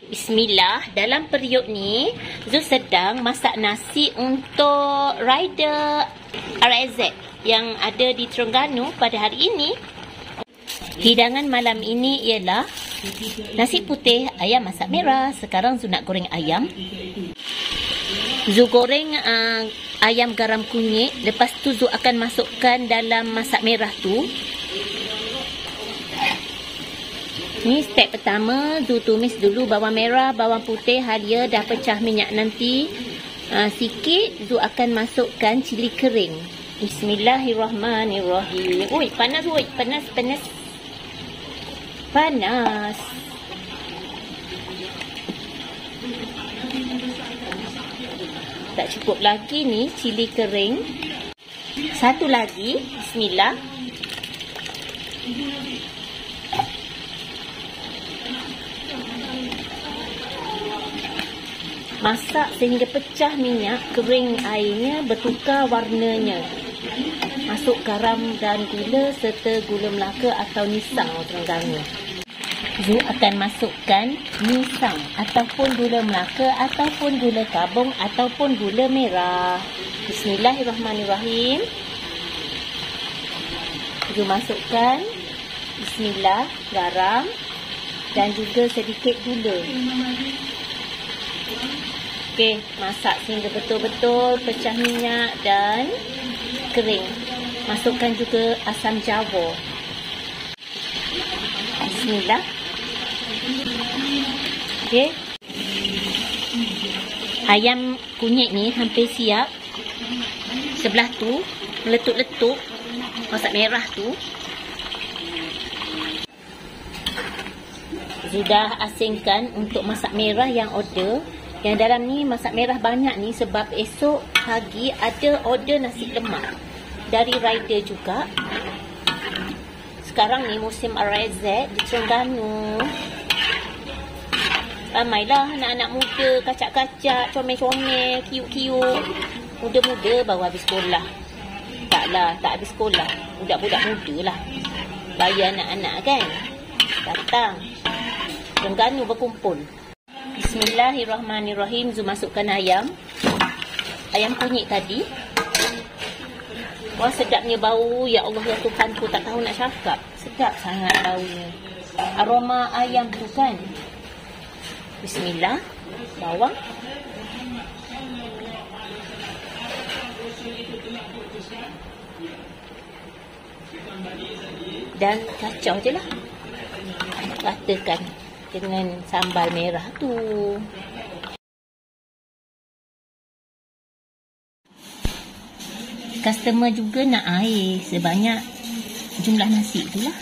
Bismillah, dalam periuk ni Zul sedang masak nasi untuk rider RSZ yang ada di Terengganu pada hari ini. Hidangan malam ini ialah nasi putih, ayam masak merah. Sekarang Zul nak goreng ayam. Zul goreng uh, ayam garam kunyit. Lepas tu Zul akan masukkan dalam masak merah tu Ni step pertama, tu tumis dulu bawang merah, bawang putih, halia dah pecah minyak nanti. Uh, sikit, tu akan masukkan cili kering. Bismillahirrahmanirrahim. Ui, panas, ui, panas, panas. Panas. Tak cukup lagi ni cili kering. Satu lagi, bismillah. Masak sehingga pecah minyak, kering airnya, bertukar warnanya. Masuk garam dan gula serta gula melaka atau nisang Terengganu. Zu akan masukkan nisang ataupun gula melaka ataupun gula kabung ataupun gula merah. Bismillahirrahmanirrahim. Zu masukkan Bismillah, garam dan juga sedikit gula. Okey, masak sehingga betul-betul pecah minyak dan kering. Masukkan juga asam jawa. Bismillah. Okey. Ayam kunyit ni hampir siap. Sebelah tu meletup-letup masak merah tu. Sudah asingkan untuk masak merah yang order. Yang dalam ni masak merah banyak ni sebab esok pagi ada order nasi lemak dari rider juga. Sekarang ni musim RZ di Terengganu. Ramailah anak-anak muda, kacak-kacak, comel-comel, kiuk-kiuk. Muda-muda baru habis sekolah. Taklah, tak habis sekolah. Budak-budak muda lah. Bayar anak-anak kan. Datang. Terengganu berkumpul. Bismillahirrahmanirrahim. Zu masukkan ayam. Ayam kunyit tadi. Wah sedapnya bau. Ya Allah ya Tuhan ku tak tahu nak cakap. Sedap sangat baunya. Aroma ayam tu kan. Bismillah. Bawang. Dan kacau je lah. Ratakan dengan sambal merah tu. Customer juga nak air sebanyak jumlah nasi tu lah.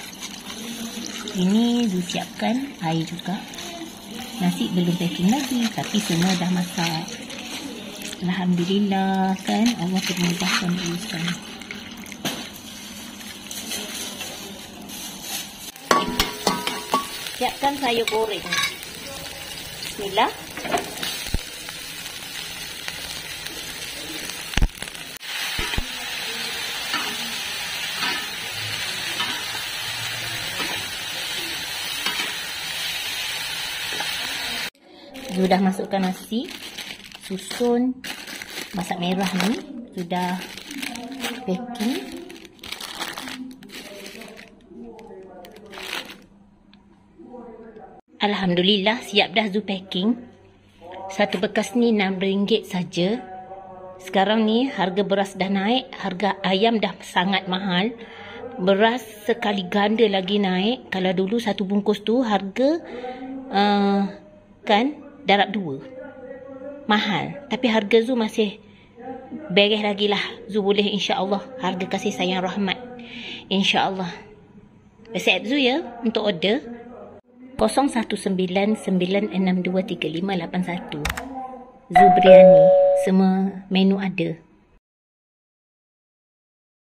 Ini disiapkan air juga. Nasi belum packing lagi tapi semua dah masak. Alhamdulillah kan Allah permudahkan urusan. Siapkan sayur goreng. Bismillah. Sudah masukkan nasi, susun masak merah ni, sudah packing. Alhamdulillah siap dah Zu packing. Satu bekas ni RM6 saja. Sekarang ni harga beras dah naik, harga ayam dah sangat mahal. Beras sekali ganda lagi naik. Kalau dulu satu bungkus tu harga uh, kan darab dua. Mahal. Tapi harga Zu masih beres lagi lah. Zu boleh insya-Allah harga kasih sayang rahmat. Insya-Allah. Resep Zu ya untuk order. 0199623581 Zubriani semua menu ada